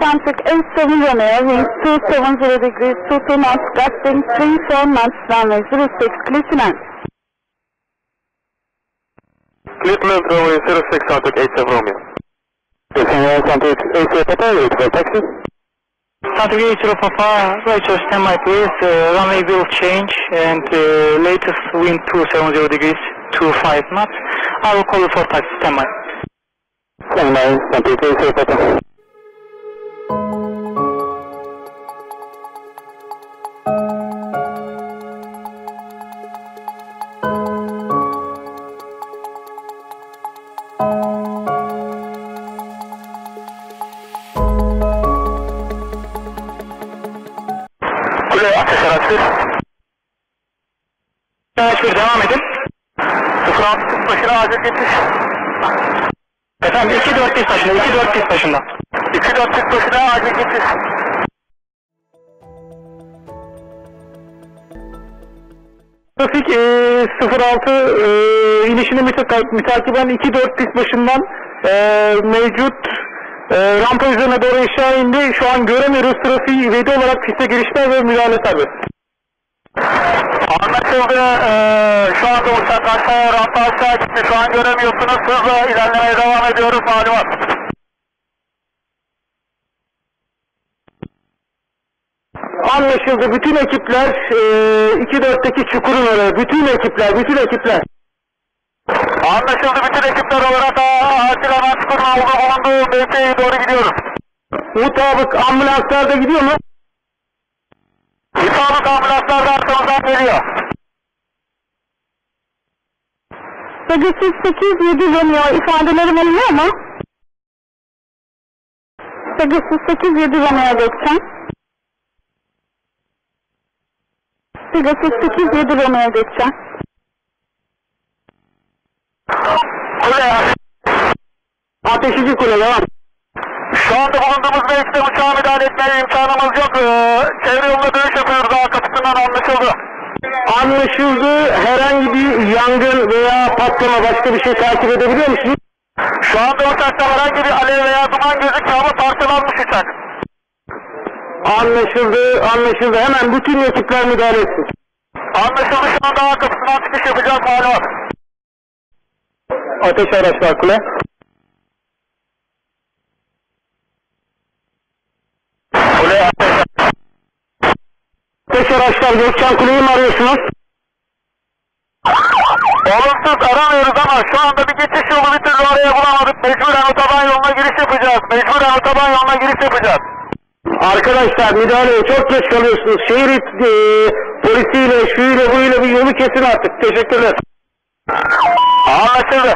Centric 87 Romeo, 270 degrees, 22 knots, gusting 34 knots, runway 06, clear to land. Cleveland runway 06 Santic 87 Romeo. Yes, Santic 87 Papa, wait for taxi. Santic 80 Papa, right, so stand by please. Uh, runway will change and uh, latest wind 270 degrees, 25 knots. I will call you for taxi, stand by. Stand by, Santic 87 Papa. 161. 161 devam edin. 06 başına acil geçiş. Efendim 2-4 taşında, 2-4 taşında. 2-4 başına acil geçiş. Trafik e, 06 e, inişini mütakiben 2-4 pist başından e, mevcut e, rampa üzerine doğru aşağı indi. Şu an göremiyoruz trafiği ivedi olarak piste girişler ve müdahale serbest. Anlaşıldı. Ee, şu anda uçak aşağıya rampa aşağı gitti. Şu an göremiyorsunuz. Hızla ilerlemeye devam ediyoruz. Malumat. Anlaşıldı. Bütün ekipler e, 2-4'teki çukurun oraya. Bütün ekipler, bütün ekipler. Anlaşıldı. Bütün ekipler olarak acil hemen çukurun olduğu bulunduğu mevkiye doğru gidiyoruz. Mutabık ambulanslar da gidiyor mu? İsabık ambulanslar da arkamızdan geliyor. Pegasus 87 Romeo ifadelerim alınıyor mu? Pegasus 87 Romeo geçen. Pegasus 87 Romeo geçen. Kule. Ateşici kule devam. Şu anda bulunduğumuz mevkide uçağa müdahale etmeye imkanımız yok. Ee, çevre yoluna dönüş yapıyoruz. Daha kapısından anlaşıldı. Anlaşıldı. Herhangi bir yangın veya patlama başka bir şey takip edebiliyor musunuz? Şu anda uçakta herhangi bir alev veya duman gözükmüyor ama parçalanmış uçak. Anlaşıldı, anlaşıldı. Hemen bütün ekipler müdahale etsin. Anlaşıldı şu anda A kapısından çıkış yapacağız malumat. Ateş araçlar kule. Kule ateş. Ateş araçlar Gökçen Kule'yi mi arıyorsunuz? Olumsuz aramıyoruz ama şu anda bir geçiş yolu bir türlü oraya bulamadık. Mecburen otoban yoluna giriş yapacağız. Mecburen otoban yoluna giriş yapacağız. Arkadaşlar müdahaleye çok geç kalıyorsunuz. Şehir e, polisiyle, şuyla buyla bir yolu kesin artık. Teşekkürler. Anlaşıldı.